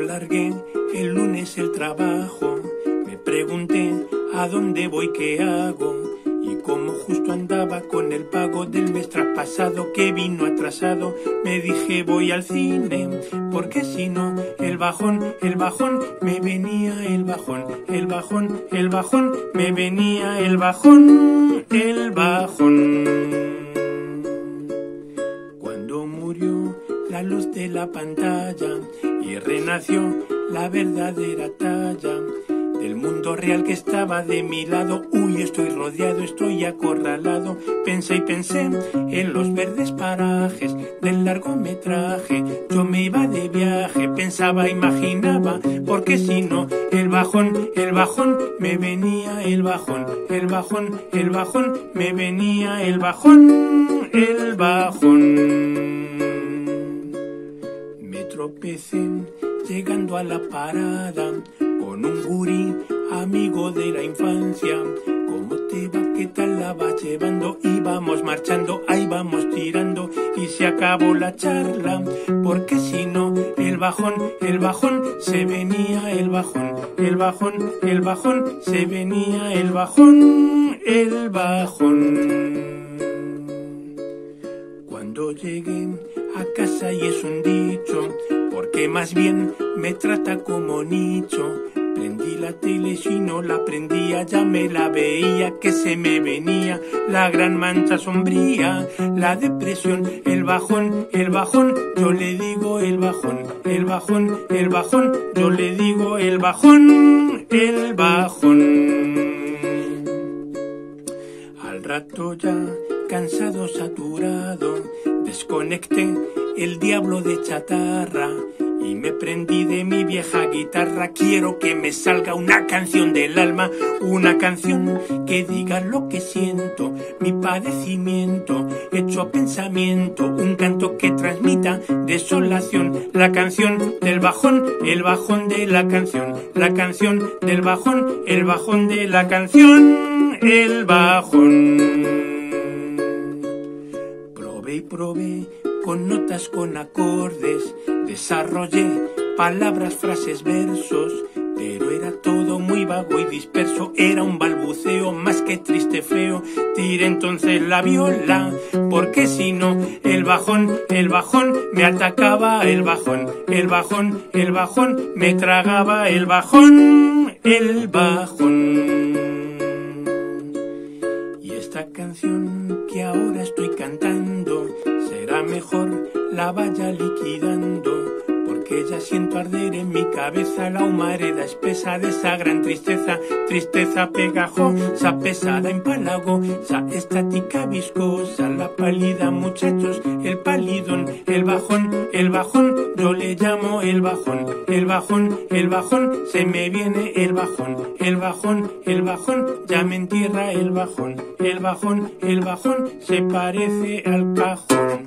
Largué el lunes el trabajo, me pregunté a dónde voy, qué hago. Y como justo andaba con el pago del mes traspasado que vino atrasado, me dije voy al cine, porque si no, el bajón, el bajón, me venía el bajón, el bajón, el bajón, me venía el bajón, el bajón. Cuando murió la luz de la pantalla renació la verdadera talla del mundo real que estaba de mi lado. Uy, estoy rodeado, estoy acorralado. Pensé y pensé en los verdes parajes del largometraje. Yo me iba de viaje, pensaba, imaginaba, porque si no, el bajón, el bajón, me venía el bajón, el bajón, el bajón, me venía el bajón, el bajón. Llegando a la parada con un gurí amigo de la infancia. ¿Cómo te va? ¿Qué tal la vas llevando? Y vamos marchando, ahí vamos tirando y se acabó la charla. Porque si no, el bajón, el bajón, se venía el bajón, el bajón, el bajón, se venía el bajón, el bajón. Cuando llegué a casa y es un dicho, porque más bien me trata como nicho. Prendí la tele si no la prendía, ya me la veía que se me venía la gran mancha sombría, la depresión, el bajón, el bajón, yo le digo el bajón, el bajón, el bajón, yo le digo el bajón, el bajón. Al rato ya, cansado, saturado, desconecté el diablo de chatarra y me prendí de mi vieja guitarra. Quiero que me salga una canción del alma, una canción que diga lo que siento, mi padecimiento, hecho pensamiento, un canto que transmita desolación. La canción del bajón, el bajón de la canción, la canción del bajón, el bajón de la canción, el bajón. Probé y probé con notas, con acordes, desarrollé palabras, frases, versos, pero era todo muy vago y disperso, era un balbuceo más que triste, feo. Tiré entonces la viola, porque si no, el bajón, el bajón, me atacaba el bajón, el bajón, el bajón, me tragaba el bajón, el bajón. Ahora estoy cantando, será mejor la vaya liquidando, porque ya siento arder en mi cabeza. La humareda espesa de esa gran tristeza, tristeza pegajosa, pesada, empalagosa, estática, viscosa, la pálida, muchachos, el palidón, el bajón, el bajón, yo le llamo el bajón, el bajón, el bajón, se me viene el bajón, el bajón, el bajón, ya me entierra el bajón, el bajón, el bajón, se parece al cajón.